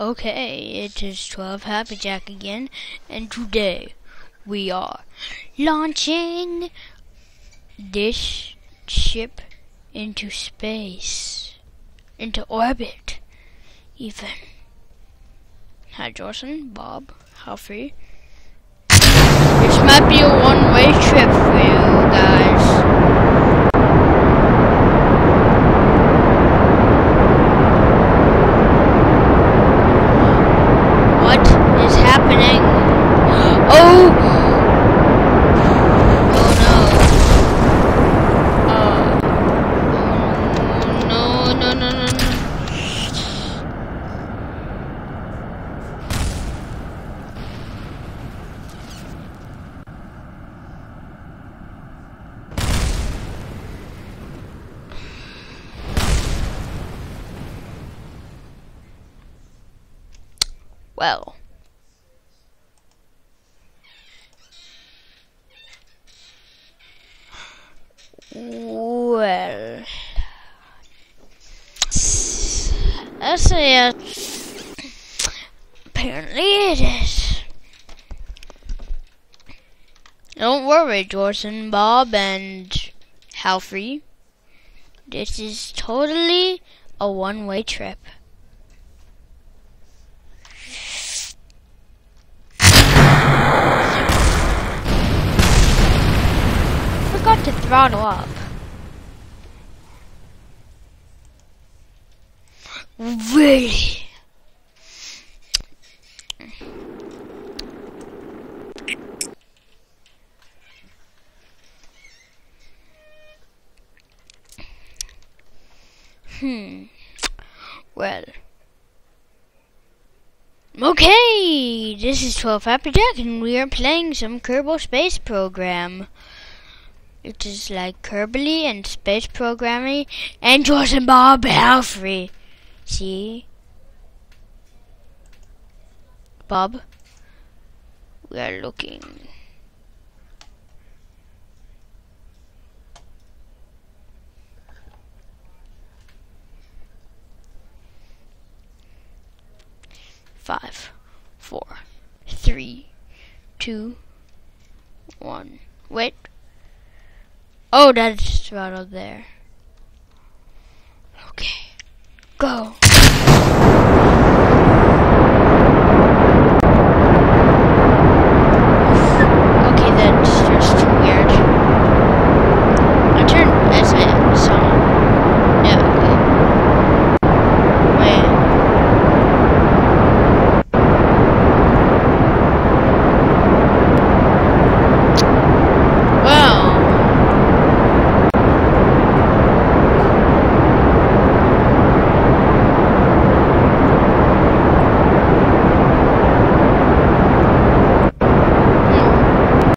Okay, it is 12 Happy Jack again, and today we are launching this ship into space, into orbit, even. Hi, Jordan, Bob, Humphrey. This might be a one-way trip for you guys. What is happening? Oh! Oh no. Uh, oh, no, no, no, no, no. Well. Well. I say uh, apparently it is. Don't worry, Jordan, Bob, and Halfrey. This is totally a one-way trip. Throttle up. Really? Hmm. Well. Okay, this is 12 Happy Jack, and we are playing some Kerbal Space Program. It is like Kirby and space programming, and George and Bob Halfrey. See? Bob? We are looking. Five, four, three, two, one. Wait. Oh, that's throttled there. Okay. Go. Okay, that's just weird. I turned SAS on. Yeah, okay. Wait. Well.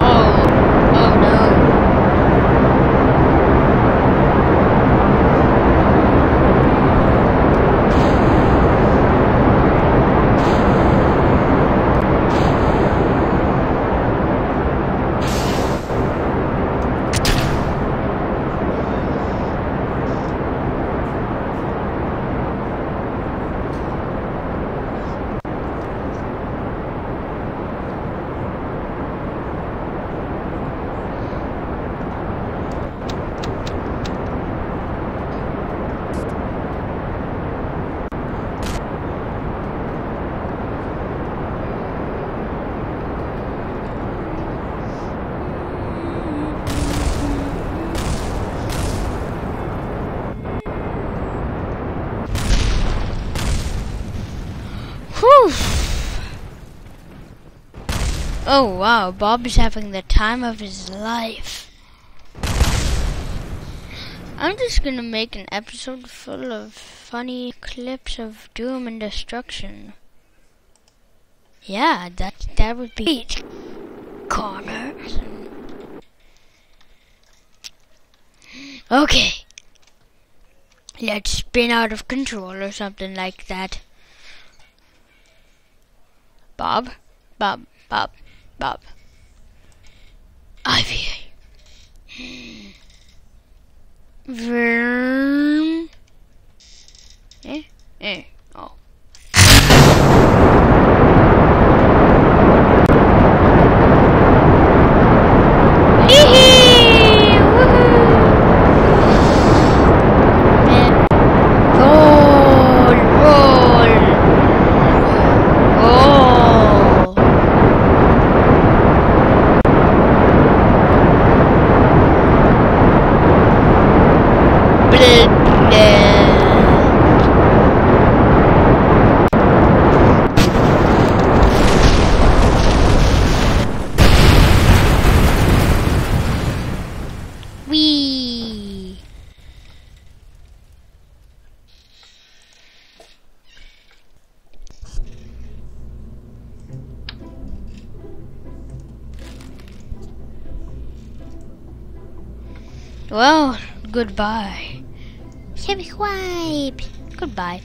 Oh, oh no. Whew. Oh wow, Bob is having the time of his life. I'm just gonna make an episode full of funny clips of doom and destruction. Yeah, that that would be it. Connor. Okay. Let's spin out of control or something like that. Bob, Bob, Bob, Bob. Ivy. Vroom. Well, goodbye. Subscribe. Goodbye.